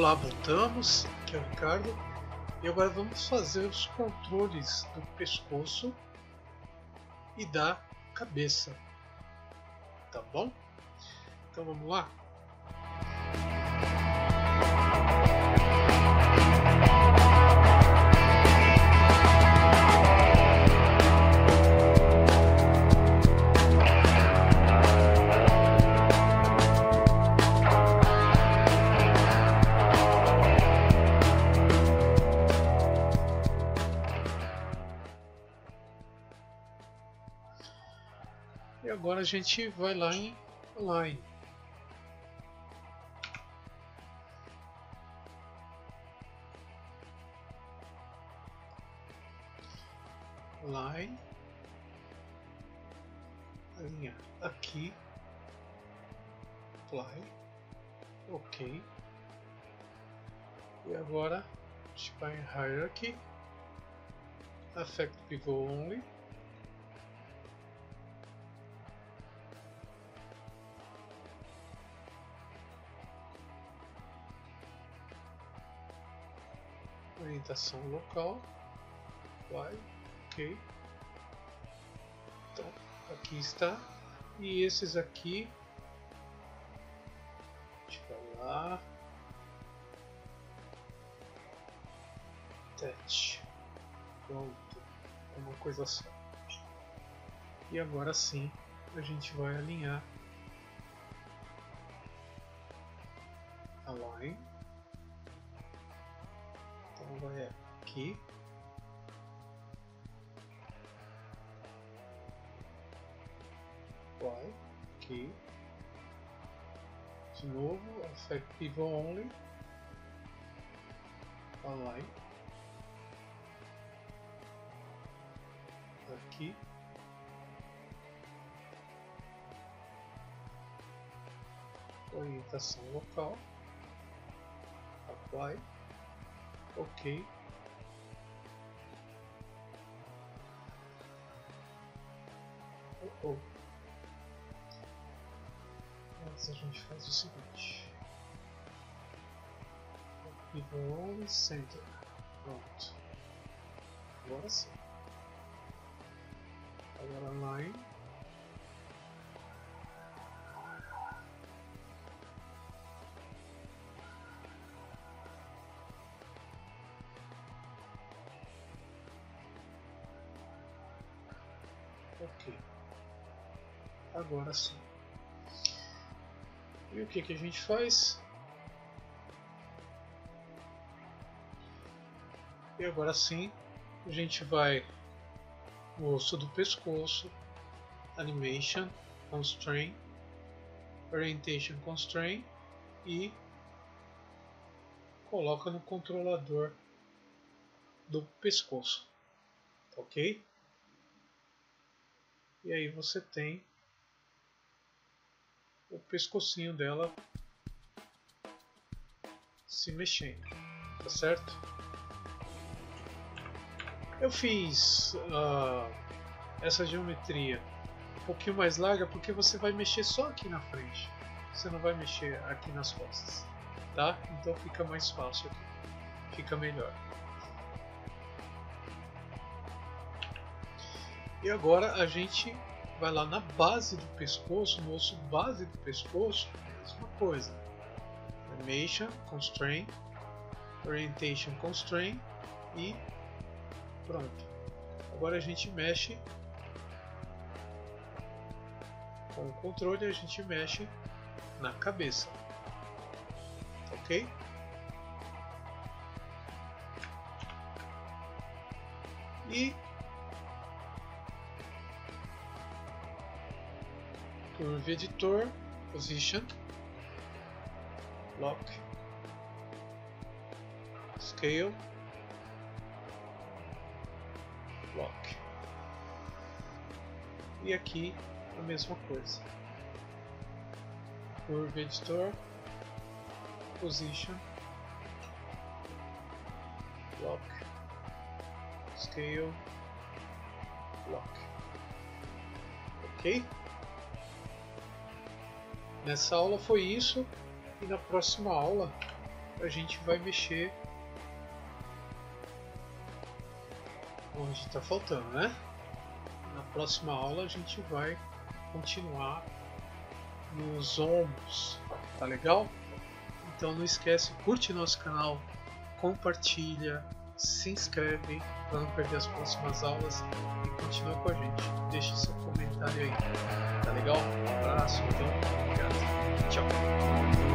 Olá, voltamos. Aqui é o Ricardo. E agora vamos fazer os controles do pescoço e da cabeça. Tá bom? Então vamos lá? E agora a gente vai lá em Line. Line. Linha aqui. Apply. Ok. E agora a gente vai em Hierarchy. Affect People Only. Orientação local, vai, ok. Então, aqui está. E esses aqui, a gente vai lá, teste, pronto, é uma coisa só. E agora sim, a gente vai alinhar align então vai aqui. Vai aqui. De novo, effective only. Align. Aqui. Orientação local. Apply. Ok. Oh, oh. Antes a gente faz o seguinte. People center. Pronto. Agora sim. Agora line. Ok. Agora sim. E o que, que a gente faz? E agora sim, a gente vai no osso do pescoço, Animation, Constraint, Orientation Constraint e coloca no controlador do pescoço, ok? E aí você tem o pescocinho dela se mexendo, tá certo? Eu fiz uh, essa geometria um pouquinho mais larga porque você vai mexer só aqui na frente, você não vai mexer aqui nas costas, tá? Então fica mais fácil aqui, fica melhor. E agora a gente vai lá na base do pescoço, no osso base do pescoço, mesma coisa. Animation, Constraint, Orientation Constraint e pronto. Agora a gente mexe com o controle, a gente mexe na cabeça. Ok? E Curve Editor, Position, Lock, Scale, Lock. E aqui a mesma coisa. Curve Editor, Position, Lock, Scale, Lock. Ok? Nessa aula foi isso e na próxima aula a gente vai mexer onde está faltando, né? Na próxima aula a gente vai continuar nos ombros, tá legal? Então não esquece, curte nosso canal, compartilha, se inscreve para não perder as próximas aulas e continua com a gente. Deixe seu comentário aí, tá legal? Um abraço, então, Ciao.